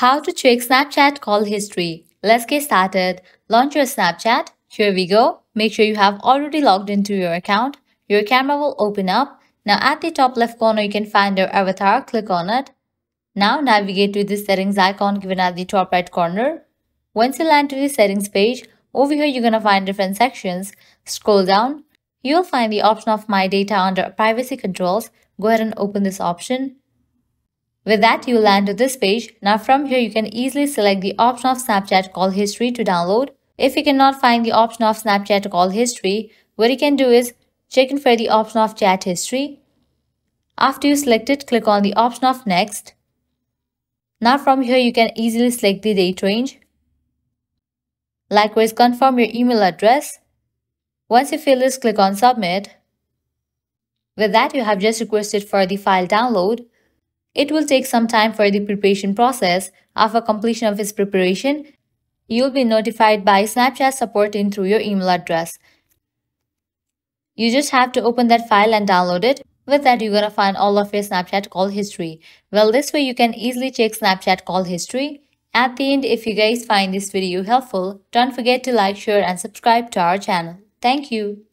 How to check Snapchat call history. Let's get started. Launch your Snapchat. Here we go. Make sure you have already logged into your account. Your camera will open up. Now at the top left corner, you can find your avatar. Click on it. Now navigate to the settings icon given at the top right corner. Once you land to the settings page, over here you're to find different sections. Scroll down. You'll find the option of My Data under Privacy Controls. Go ahead and open this option. With that, you land to this page. Now from here, you can easily select the option of Snapchat call history to download. If you cannot find the option of Snapchat call history, what you can do is check in for the option of chat history. After you select it, click on the option of next. Now from here, you can easily select the date range. Likewise, confirm your email address. Once you fill this, click on submit. With that, you have just requested for the file download. It will take some time for the preparation process. After completion of its preparation, you'll be notified by Snapchat support team through your email address. You just have to open that file and download it. With that, you're gonna find all of your Snapchat call history. Well, this way you can easily check Snapchat call history. At the end, if you guys find this video helpful, don't forget to like, share and subscribe to our channel. Thank you.